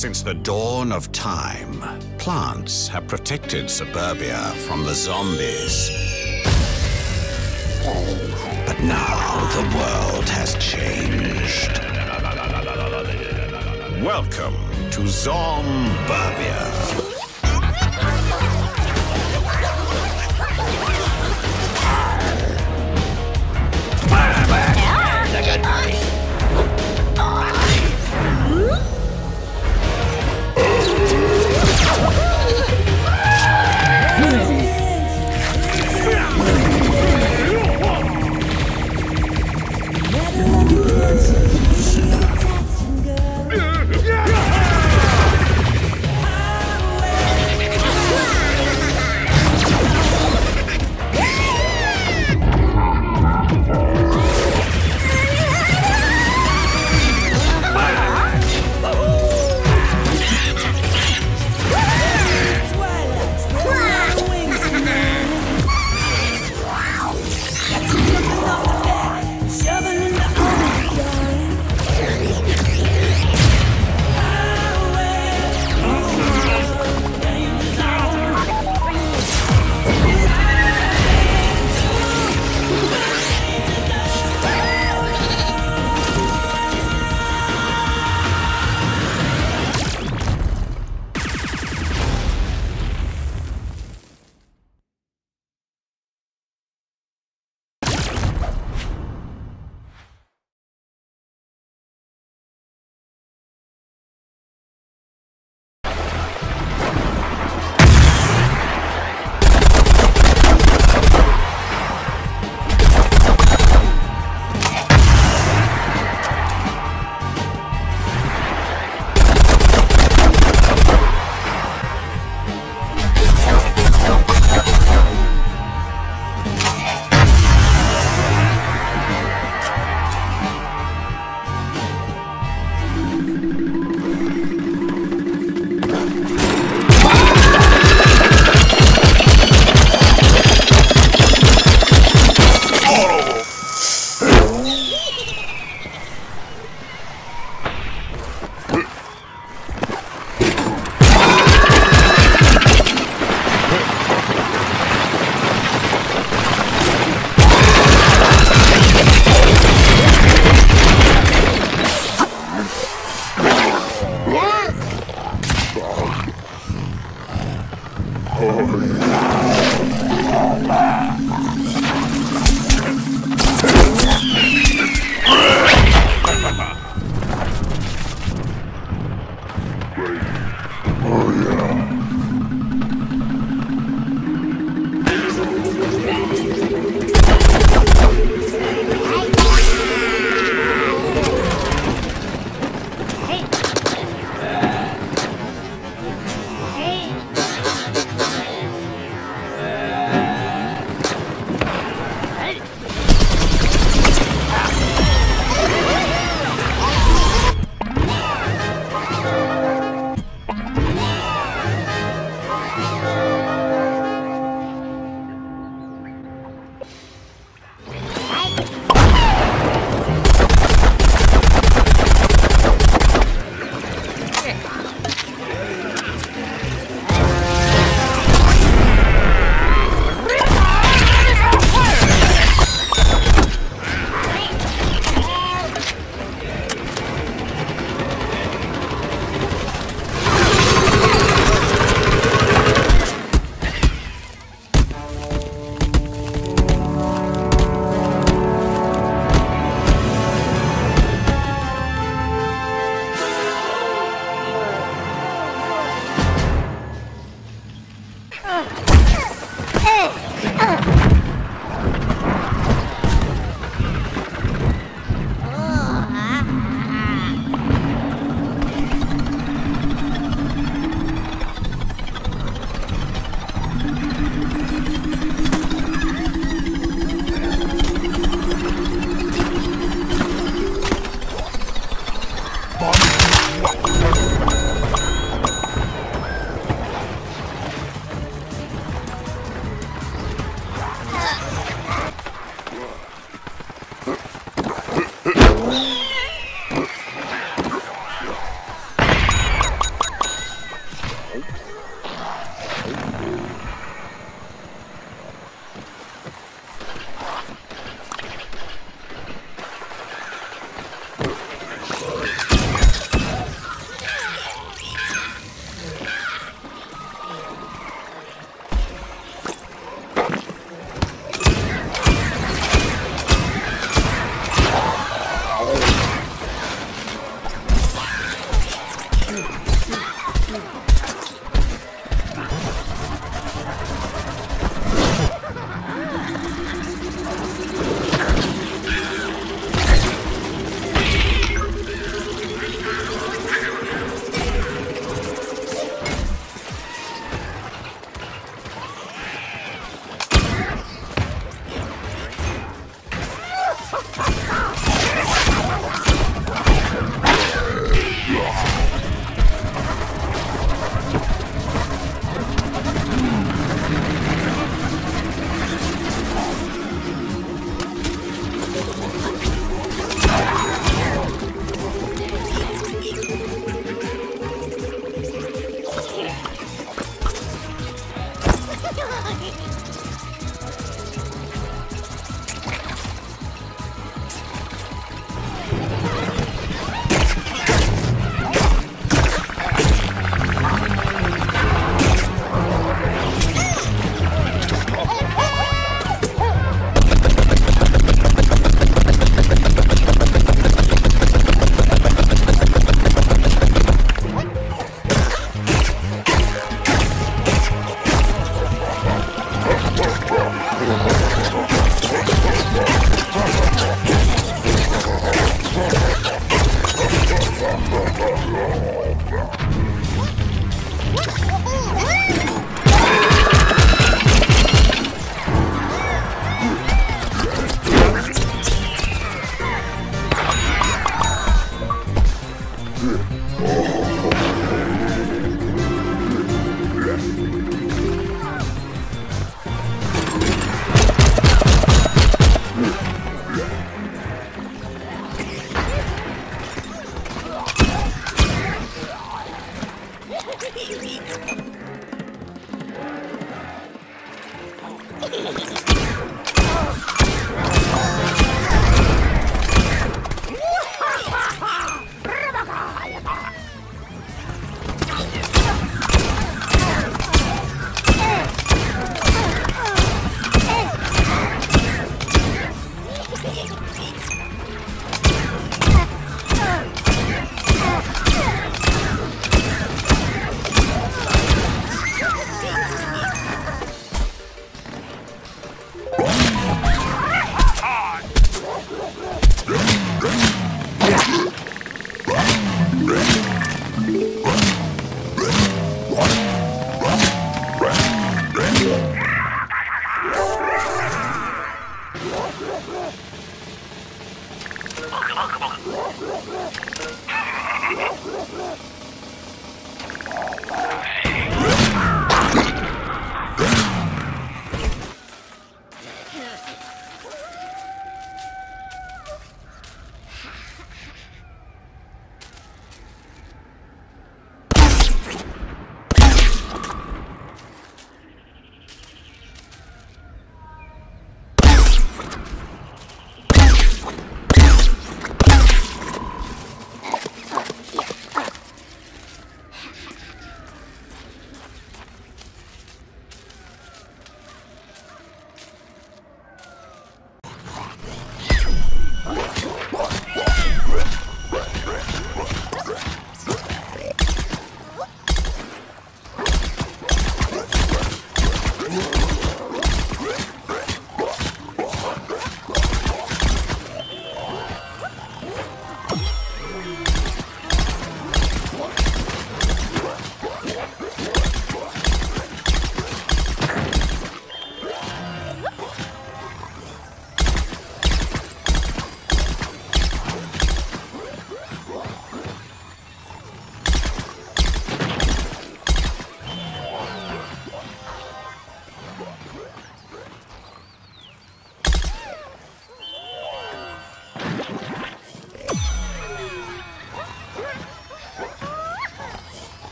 Since the dawn of time, plants have protected suburbia from the zombies. But now the world has changed. Welcome to Zomburbia.